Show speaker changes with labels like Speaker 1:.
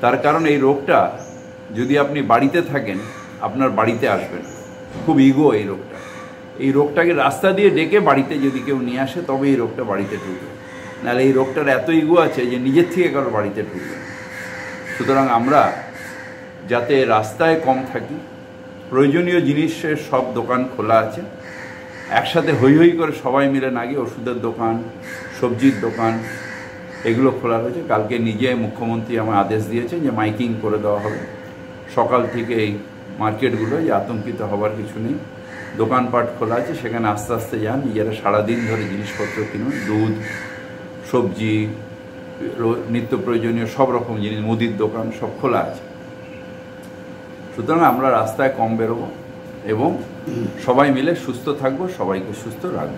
Speaker 1: তার কারণ এই রোগটা যদি আপনি বাড়িতে থাকেন, আপনার বাড়িতে আসবে না। খুব ইগো এই রোগটা। এই রোগটাকে রাস্তা দিয়ে ডেকে বাড়িতে যদি কেউ নিয়ে আসে, তবে এই রোগটা বাড়িতে ঢুকবে। নাহলে এই রোগটার এত ইগো আছে যে নিজের থেকে কারও বাড়িতে ঢুকবে সুতরাং আমরা যাতে রাস্তায় কম থাকি, প্রয়োজনীয় জিনিসের সব দোকান খোলা আছে। একসাথে হই হই করে সবাই মিলে না গিয়ে ওষুধের দোকান, সবজির দোকান এগুলো খোলা হয়েছে কালকে নিজে মুখ্যমন্ত্রী আমার আদেশ দিয়েছে যে মাইকিং করে দেওয়া হবে। সকাল থেকে এই মার্কেটগুলো যে আতঙ্কিত হবার কিছু নেই। দোকানপাট খোলা আছে, সেখানে আস্তে আস্তে যান। নিজেরা সারাদিন ধরে জিনিসপত্র কিনুন, দুধ, সবজি নিত্য প্রয়োজনীয় সব রকম জিনিস, মুদির দোকান সব খোলা আছে। সুতরাং আমরা রাস্তায় কম বেরোবো এবং সবাই মিলে সুস্থ থাকব, সবাইকে সুস্থ রাখব।